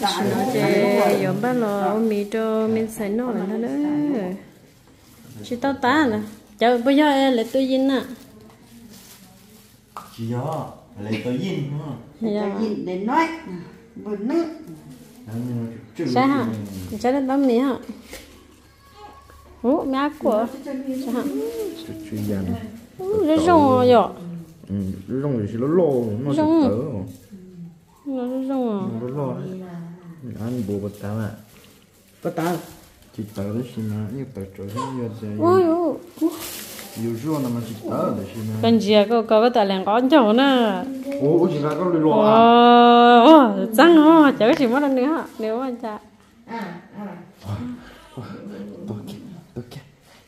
nó chơi giống bao lò mì cho mình xài nó là nó nữa chỉ tao ta là chờ bây giờ em lại tôi yên à chỉ đó lấy tôi yên nữa tôi nhìn để nói buồn nước sao hả sao đến tao mì hả ủa mẹ của sao hả ủa nó rong rồi giờ ừ rong thì nó lô nó sẽ Rong. nó nó rong à nó lô ăn bố bát à bát tao chỉ tớ đấy xin mà như tớ trở thành như thế ôi ôi yêu rùa nó mà chỉ tớ đấy xin mà con gì có có cái tài liệu con chỗ nè ô chỉ là có lười lò à ồ trắng hả chả có gì mất nữa hả nếu mà chả tôi kia tôi kia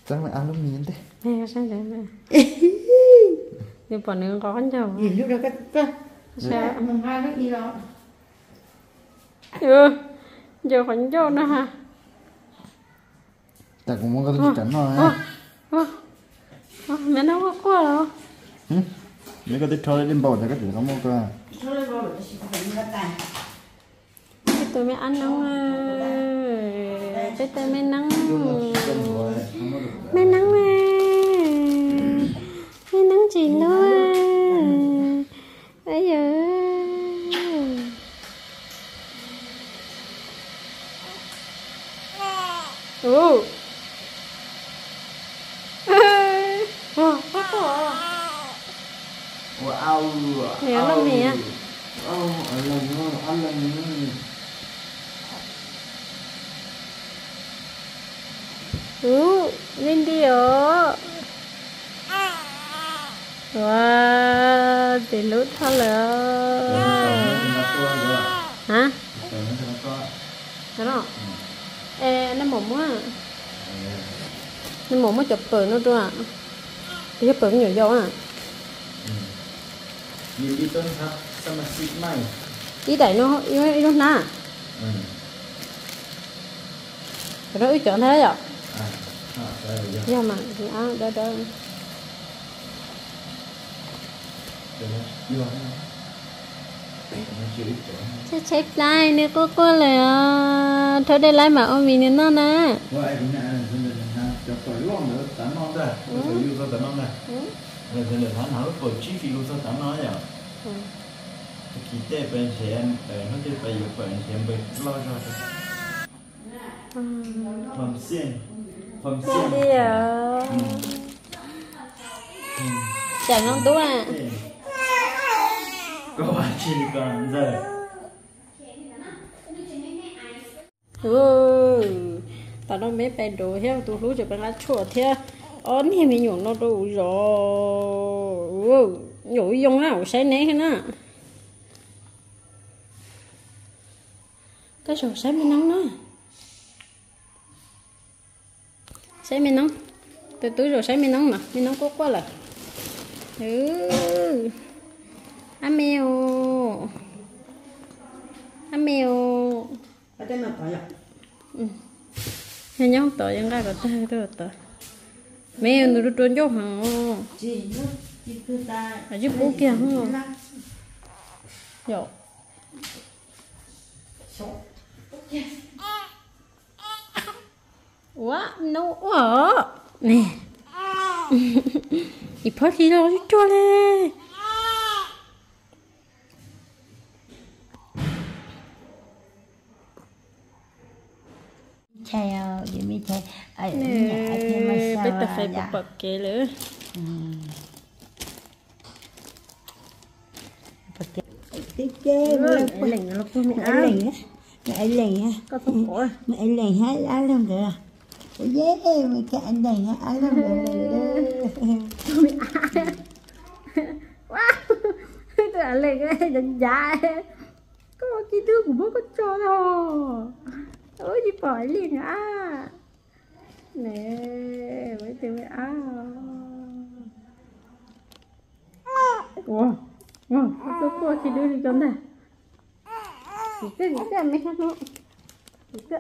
chẳng là ăn lúc miếng thế nè sao vậy nè đi bỏ nữa có con chỗ nhìn lúc đó cái cái sao mùng hai đi rồi ừ giờ con chỗ nữa hả? Ta cũng muốn cái chắn rồi á Ơ, ơ, mẹ nấu có qua đâu nếu có cái thôi lên bò thì cái nó rồi chỉ phải là tài cái tôi mới ăn nóng à cái tôi mới nắng. Mới nắng mới nắng chị nữa à bây giờ ừ wow Mẹ lắm mẹ. ăn lần nữa ăn lần nữa Ừ, lên đi ở. Wow, thì lút thôi là. Hả? Đó mồm quá. Nó mồm nó chụp bự nó à. Cái chụp bự nhiều dâu à. Nhìn đi tên hả? Sao mà xịt mày? Ý đẩy nó, nó nà. Ừ. Rồi nó ý chọn thế rồi. À, à, rồi. Nhưng mà, thì á, đó đó. Vô chỗ. Chắc check lại nữa cô cô là thôi đây lại mà ôm mình nó nè. Phẩm xiên. Phẩm xiên. Đi à. Chẳng nó tú à. Có ai chi còn. Ừ. Tao nó mấy bài đồ heo, tụ lú cho bạn lá chua theo. Ôn thì mình nhổ nó đồ rồi. Ừ. Nhủ dùng á, sẽ né hết á. Cái sổ sẽ mình nóng đó. Sẽ mình nóng. Từ túi rồi sẽ mình nóng mà. Mình nóng có quá là. Ừ. Ăn mèo. Ăn mèo. Nhà nhau tờ yang gai bata cái bata. Mẹ nó được trốn chỗ hả? chỉ nó chỉ cứ ta Ở dưới bố kia hả? Yo. Quá, no ở. Nè. Đi phát đi đâu cho lên. theo vậy mới ở nhà Nè, thì mà sao bây giờ phải dạ. bật bật kệ nữa. cái chế mẹ Lệnh nó cũng mẹ lì á. Mẹ lì á. Có thuốc phổi. mẹ lì hết ăn luôn được Ôi dễ mẹ cái anh này á ăn luôn được Wow. Tôi ăn lên cái đánh giá Có chi thư của bố có cho thôi Ôi đi bỏ liền à Nè Mấy tiếng mẹ à. Wow Wow Tôi có thì đưa đi cho này. Chị cứ nghĩ ra mấy hát nữa. Chị cứ.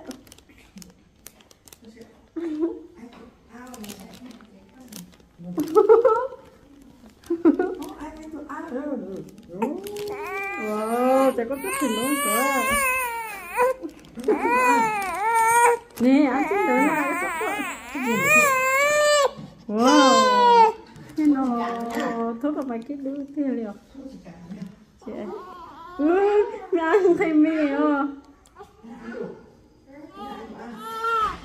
Wow, chắc có chút thì nóng quá nè ăn chút nữa là sắp wow. Nên nó thôi các mấy cái đứa thế liệu chị ừ ăn mì à.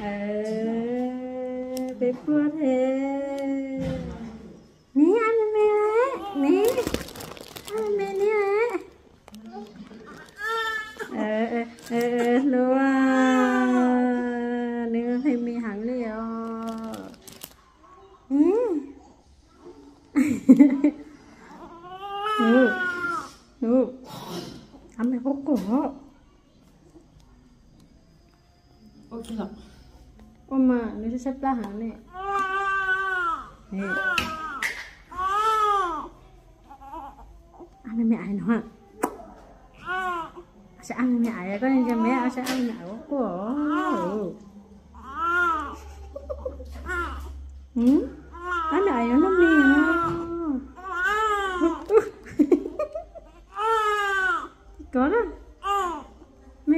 Ê, bé bữa thế ăn mì đấy nè ăn mì nè ờ ờ ờ luôn nè thấy mì hẳn liệu ừ ừ ừ ăn mì hốt cổ ok rồi 엄마, 너 sẽ xếp ra hả nè. Nè. Ăn mẹ ai nó Sẽ ăn mẹ ai có nên cho mẹ sẽ ăn mẹ của Ừ. Ừ? Ăn mẹ ai nó nè.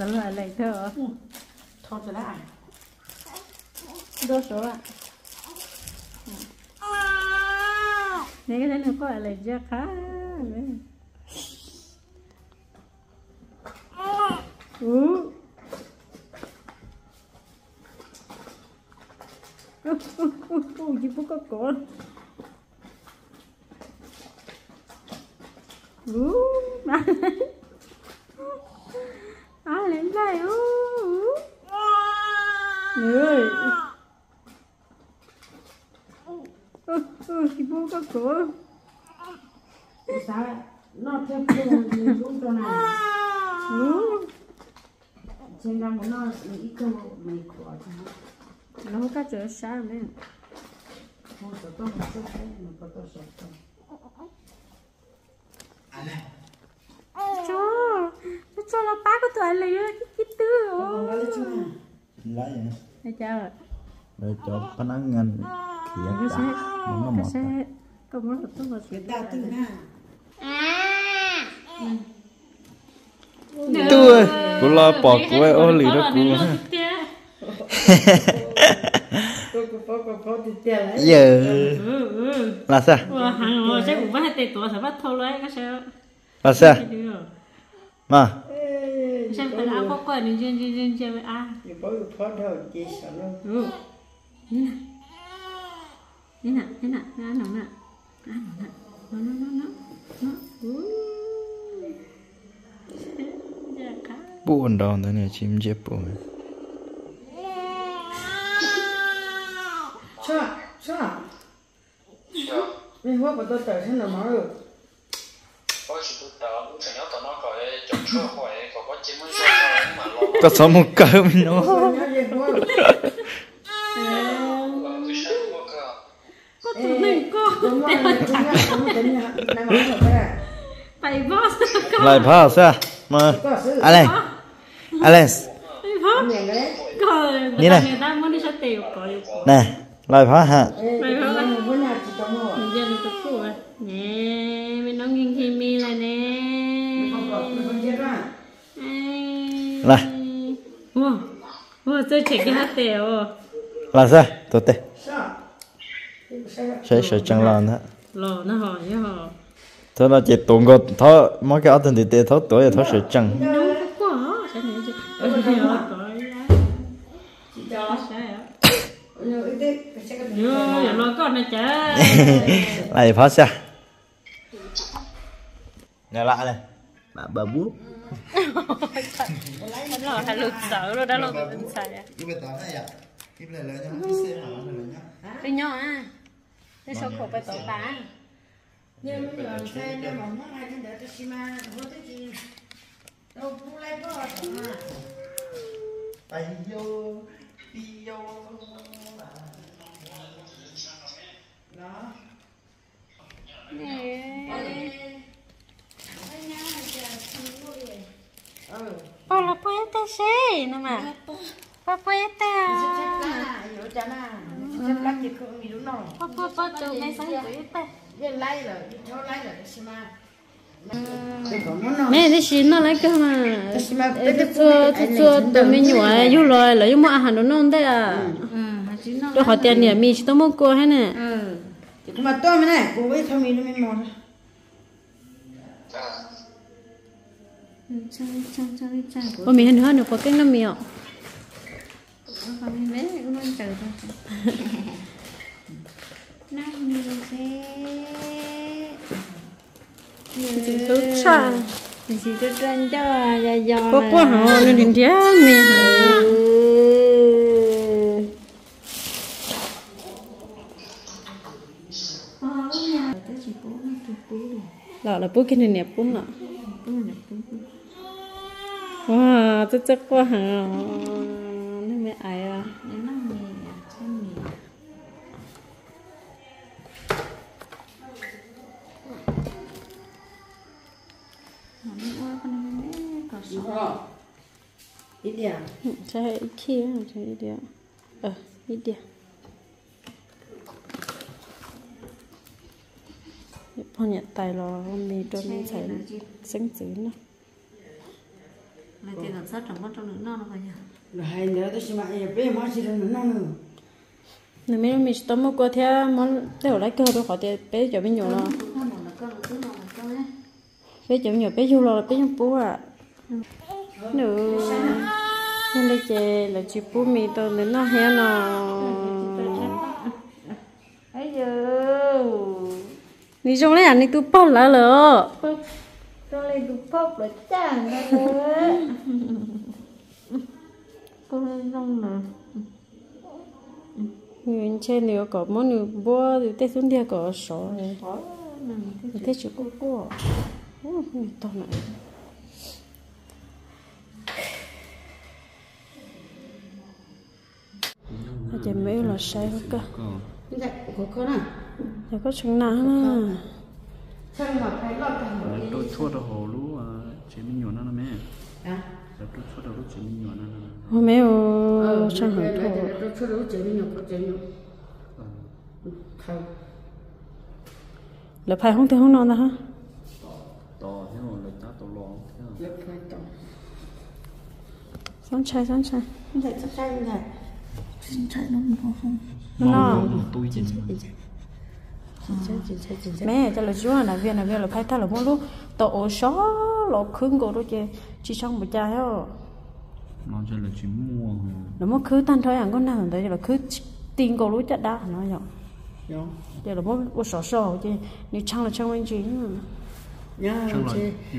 à Sao lại lấy thơ thôi rồi đã Đô số ạ. Nếu cái đấy nó có lại ra khá Ừ chỉ có lên đây, uh Người Ừ, ừ, chỉ có có cổ sao nó theo gì cũng cho này. Trên năm của nó ít câu mày của cho nó nó có chỗ sao nè không có tôi không có tôi mà có tôi sợ tôi cho nó cho nó bác của tụi lấy ồ chưa. Đây cho panangan kia Mong nó mọt. xe có muốn tập trung vào chuyện ta tự ha Tôi, cô lo bỏ cô ấy ô lì đó cô. tôi có có có có thì tiền lấy Giờ. Là sao? Là sao? Mà, xem có quần đi trên trên trên trên với à. Thì có được thoát đầu chỉ sợ nó ừ. Thế nè ăn nó nè. Ăn nó nè. Nó nó nó nó ừ dạ cả buồn đòn thế này chim chết buồn. sao? Sao? Mình hoa của tôi trở thành là máu rồi ta sống một cơm nó. Có tụi mình có. phải vó lại vó sao mà Alex. Alex. Như này. nè lại vó hả? Lại vó à nè mình nói nghiêng thì mi là nè. Này. wow wow tôi chỉ cái hát tiểu Là sao? Sao? Sao? Sẽ sợ chẳng lòn đó. lò nó hỏi nó hỏi Thôi nó chỉ tụng có thó mỗi cái áo tình thì tệ thó tuổi thó sợ chẳng. nó có quá sẽ nhớ chứ. Ở đây có chị cho. Sẽ ya lo con này chả. Lại phá sao? Nè lại này. Bà bà bút. Lo hay lụt sợ rồi đó lo bên xài. Cái bài toán này à? Cái lời lời nhá, cái xe hả? Lời nhá. Cái nhỏ à. Cái số cổ phải tổ bá. nhưng mà giờ xe nó mà nó hay đến để tôi mà vô tới gì đâu cũng lấy có mà Tay vô. đó ừ Bỏ là bố tê xe nè mà. Bố bố tê à. Là hiểu cho na chắc lắm thì không hiểu nó Bố bố bố tụi mày sáng bố tê cái lấy rồi cho lấy rồi cái mà mẹ đi xin nó lấy cơ mà. Tôi chua tôi mới nhỏ yêu rồi là yêu mua ăn đồ nông đấy à. Tôi hỏi tiền nhỉ mi chỉ tôi mua cô hay nè. Ừ. Thì mà tôi mới này cô với thằng mình nó mới mòn ôi mình hơn hơn được có cái năm miệng. Tôi cha có quá hả? Nên đến thế mình hả là là bố cái này nè bố nè wow chắc chắc quá hả nên mẹ ai à ít đi à chơi 哇，这这个很哦，那没矮啊。ít điểm cho ít kia cho ít điểm ờ ít điểm phong nhật tài lò mì cho mình phải sáng chữ nữa là tiền cảm sát trong con trong nước non nó phải nhỉ? rồi hai nữa tôi xin bạn bé mà chỉ được nó nữa nếu mấy mình tóm một cái theo món đều lấy cơ tôi khỏi thì bé cho bên là non là con ấy. bé cho nhỏ bé du lo bé trong bố à nữa nên lấy chè là chị bố mì tôi nên nó heo nó ấy giờ đi trong lấy anh đi tu bao lá lỡ tôi lên tụ phốc rồi chàng nữa cô lên trong mà người trên nếu có món nhiều bố thì tết xuống dia có này thế chỉ có cô to này giờ mấy là sai hết cả dạ có con à? Giờ có chừng nào tôi chua đầu hồ lú chế mình nhọn nó mẹ. À rồi tôi lú mình nhọn nó hôm ờ ô rồi rồi rồi có không là phải không thể không non đó hả? To thế mà là ta to lo thế tổng sáng chai sáng chai. Không thể sắp sai không thể nó tôi chỉ chính xác chính xác mẹ cho là chúa là viên là viên là phải thay là mỗi lúc tổ số lọ khưng cổ đó chứ chỉ trong một chai thôi nó chỉ là chỉ mua nó mới cứ tan thôi ăn con nào đấy là cứ tiền cổ lúc chắc đã nó đúng giờ là mỗi một số số chứ nếu chăng là chăng nhá chắc là chị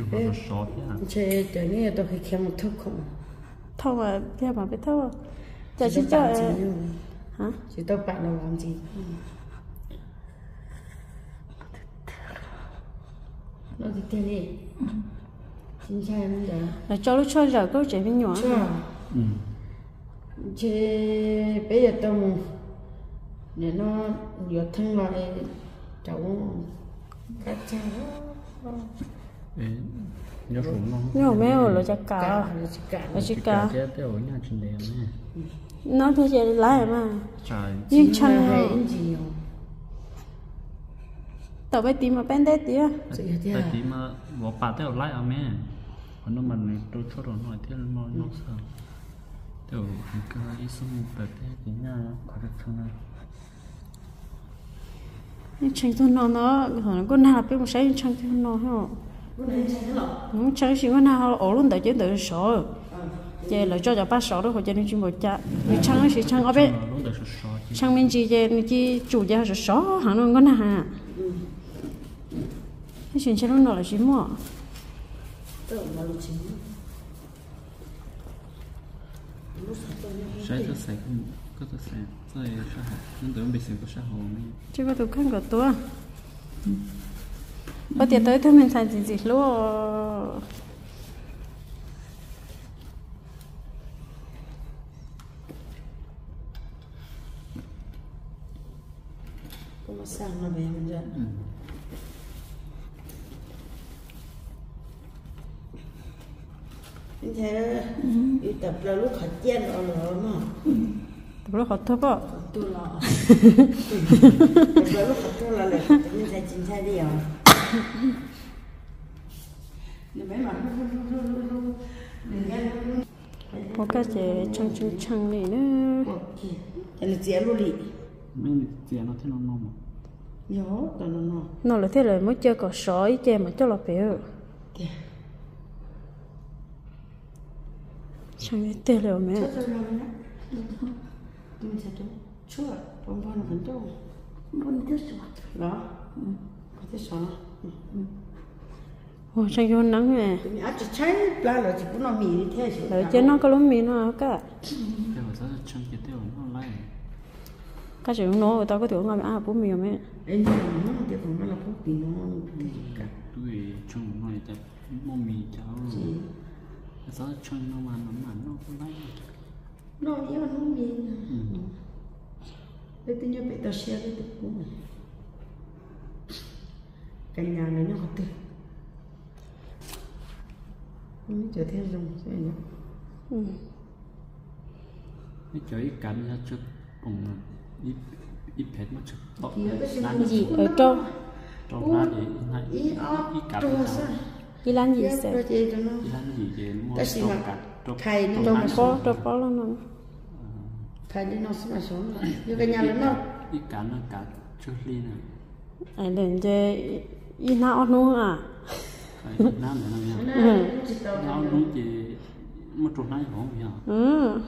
sót nha chị từ nay tôi phải khen một thức không? Thôi mà theo mà biết thôi giờ chỉ cho nữa hả? Chị tôi bạn là làm gì nó thì thế này chính xác nó đấy là cho lúc cho giờ có chuyện bên nhỏ chưa ừ chị bây giờ tôi để nó vừa thân lại cháu các cháu Ê, nhớ nó nhưng mà mấy hồi là chắc cả là chỉ cả nó thôi giờ lại mà nhưng là chăng hay không tao phải tìm mà bên đấy tía chị thế tại à tí mà bỏ bà theo lại à mẹ. Còn nó mình tôi cho nó nói theo nó nó sao theo cái số một bề thế thì nha có được không nào. Nhưng chẳng tôi nó nó nào biết một sáng chẳng tôi nó hả? Không chẳng chỉ con nào ở luôn tại chế tự sợ giờ là cho cho ba sợ đó hoặc cho nên chuyên một cha. Nhưng chẳng chỉ chẳng sót chứ. Chẳng mình chỉ chỉ chủ gia là sợ hẳn nó con nào cái chuyện chân nó là gì mà sai cho sai không? Có tôi sai sai sao hả nên tưởng không biết có sao hồn ấy chứ có tôi không có tôi có tiền tới thôi mình sai gì gì luôn Como se chama mesmo, já? Như thế đi tập là lúc họ chen ở lửa mà. Tập lúc họ thấp á tôi lo tập là lúc họ tôi là lại như thế chính xác đi à có cái gì chăng chăng chăng này nữa. Cái là dễ luôn đi. Mình tiền nó thế nó ngon mà. Nhớ nó nó nó là thế là mới chơi cỏ sói chơi mà cho là béo kìa chăng cái tê là mẹ cho cho nó nó nhưng mà sao chúa bông bông nó vẫn đâu bông tiếp xuống đó có tiếp xuống ồ chăng vô nắng nè tụi mình ăn chỉ cháy lá là chỉ cũng nó mì đi theo xuống rồi chơi nó có lúc mì nó cả cái mà sao chân cái tiêu nó lại cái chuyện nó người ta có tưởng là à bố mì mẹ em nó nó cái phần nó là phúc thì nó cả tôi chung nó tập mua mì cháo rồi sao chân nó mà nó mà nó cũng lại nó yếu nó mì để tự nhiên bị tao xe cái tự cũng cái nhà này nó có tự nó trở theo dùng thế ừ. cái chỗ ít cắn ra chút cùng ít ít mà chút to cái gì ở trong. trong ra thì ít cắn ra sao cái lan gì Dạ, sẽ? rồi chị cho nó? Ít ăn gì vậy mua Ta xin trong mà cắt trong thầy nó trong trong có trong có là nó. Thầy đi nó sẽ mà xuống như cái nhà nó ít cắn nó cắt chút ly này ai lên chơi y nào nó à? Cái Việt Nam này nó nha nó đúng chỉ một chỗ này không nhỉ ừ.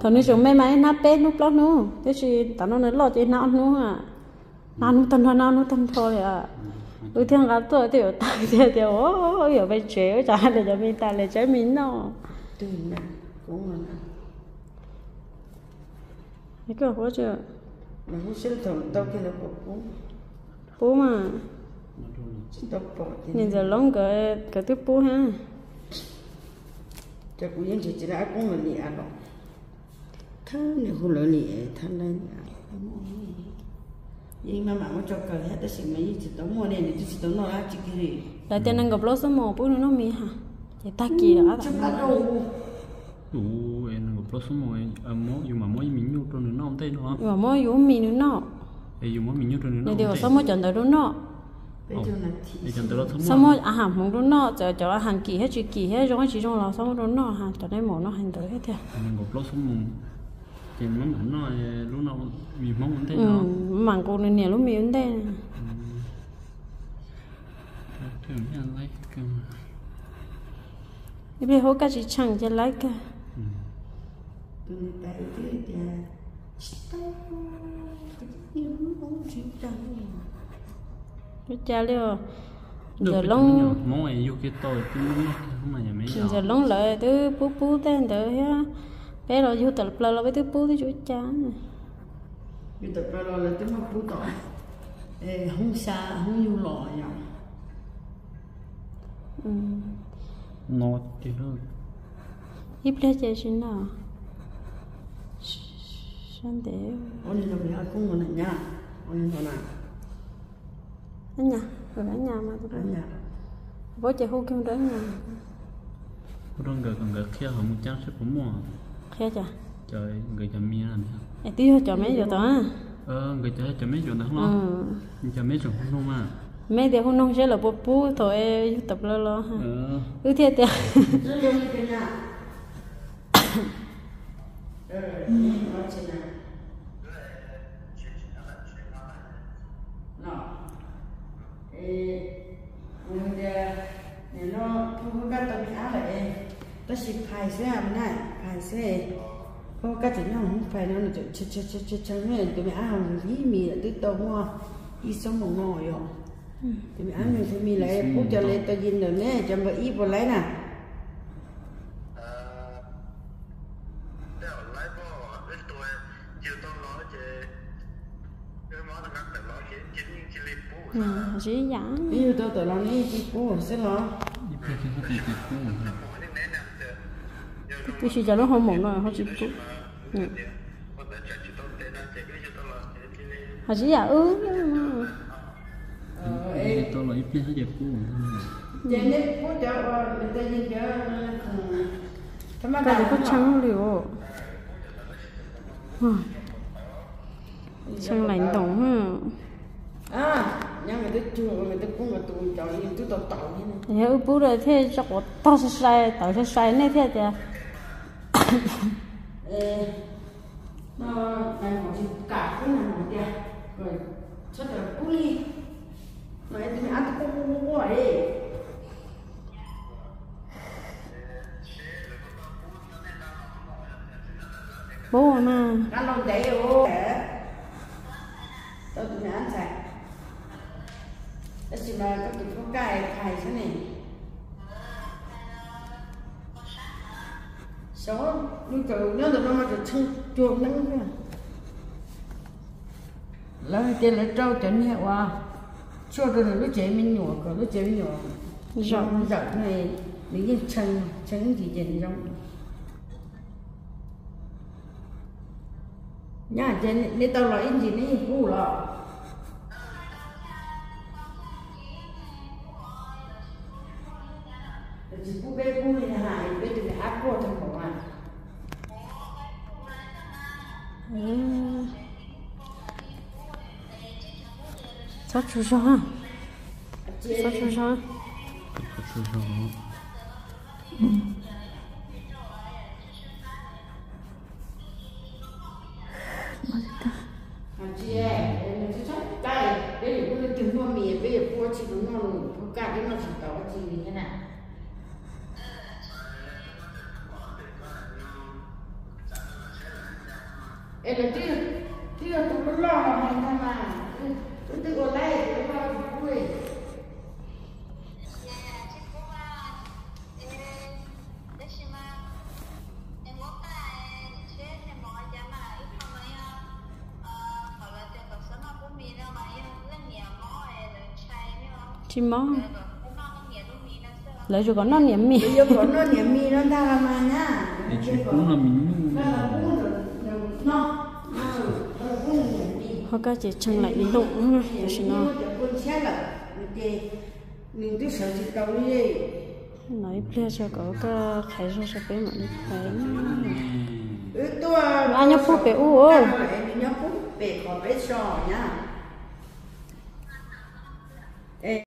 Thôi mấy máy nắp bếp núp lót nữa thế thì tao nó nói lót chơi nào nữa à? Nào nó tân thôi nào nó tân thôi à ừ thiên cả tuổi thì ở tại thì thì ô ô ở bên chế chả để cho mình ta để chế mình nó từ nè cũng là cái cái hỗ trợ nó cũng sẽ thằng tao kia là cũng bố mà. Cũng tao bỏ thì nhìn giờ lông cái cái tiếp bố ha. Cho cũng những chuyện đã cũng là nhẹ rồi. Thơ này không lỡ nhẹ thằng này nhưng mà mà nó cho cờ hết tất cả mấy chỉ tao mua này thì chỉ tao nói chỉ cái gì lại tên anh gặp lối số một bố nó mi hả? Vậy ta kỳ đã chúng ta mà mỗi mình nhu cho nó không tay nó nhưng mà mỗi yếu mi dù mỗi mình nhu cho nó nhưng không điều tay sao mỗi trận tới đúng nó? Bây giờ là thì để chẳng tới đó thấm sao mỗi à hàng mong đúng nó giờ giờ hàng kỳ hết chữ kỳ hết trong chỉ trong là sao mỗi đúng nó hàng cho nên mỗi nó hành tới hết thiệt thì nó mà nó lúc nào mình mong muốn thấy ừ mảng cô này nhiều lúc thì mình lấy cái đi bây giờ gì chẳng cho lấy tôi tại cái cha liệu giờ lông mong ấy yêu cái tôi nó không mà nhà mấy giờ lông lại từ bú bú tên tới ha vô tập là với từ bú tới chỗ cha ra là tôi mà bố tỏ Ê, không xa, không nhiều lọ nhau ừ. Nó thì nó ít lấy chơi xin nào. Sáng để Ôn nó bị ai cũng ngon nha Ôn nó nào? Ở nhà rồi ở nhà mà tôi Ở nhà. Bố hú kêu đến nhà. Đang gần gần gần kia họ muốn trang sức của mua khe chả trời người chả mi làm sao? Ai tiêu cho mấy giờ đó ờ người chả chả mấy nào ừ. Không chả mấy chỗ không mà mấy điều không nông sẽ là bố bố thôi vô tập lo lo ha. Ờ. Cứ thế thế Ờ, nói chuyện nào Nó Ê, mình giờ Nè nó không bị áo lại Ta chỉ phải sẽ Có cái chuyện nó không phải nó là ch ch ch ch ch ch này tụi áo không gì mì là tụi tao mua đi sống một ngồi rồi. Tụi mày áo mình phải mì lại bố cho lên tao nhìn rồi nè cho mà ít vào lấy nè. Tôi tôi chỉ chỉ bố ừ chỉ giả ví dụ tao tự lo ní chị bố sẽ lo thể chạy cho tôi là họ chỉ là ứ nhưng mà ờ Cái ê là ít giờ cũ người ta cái gì có trắng liệu trắng lạnh tổng ha à nhưng mà tôi chưa mà tôi cũng mà tôi chọn những thứ tàu tàu như này thế ư bố rồi thế chắc có to sẽ sai tao sẽ sai này thế thì ê nó này họ chỉ cả cái này một kia rồi chắc là cú đi. Rồi em đi ăn cái cú cú ấy. Bố mà ăn lòng đấy ô tôi tụi ăn sạch đó chỉ là các tụi có cài cài thế này nó lấy cái lấy trâu chuẩn nhẹ qua cho được lúc chế mình nhỏ có lúc chế mình nhỏ. Rộng rộng này lý cái chân chân thì dần rộng nhà trên nên tao nói gì này cũ lọ sao chú sao ha sao chú sao Có số số chim mó lấy rồi có non nhắm mì bây giờ có nó niệm mi nó ta làm mà nhá. Để chú cũ là mình nó cũng nó. Nó cũng mi họ cái chỉ chân lại đến đụng nó sợ chỉ đi. Nói bây giờ có cái khai ra sẽ bé mà đi khai ừ tôi anh nhớ phụ bé u anh nhớ phụ bé khó bé sò nhá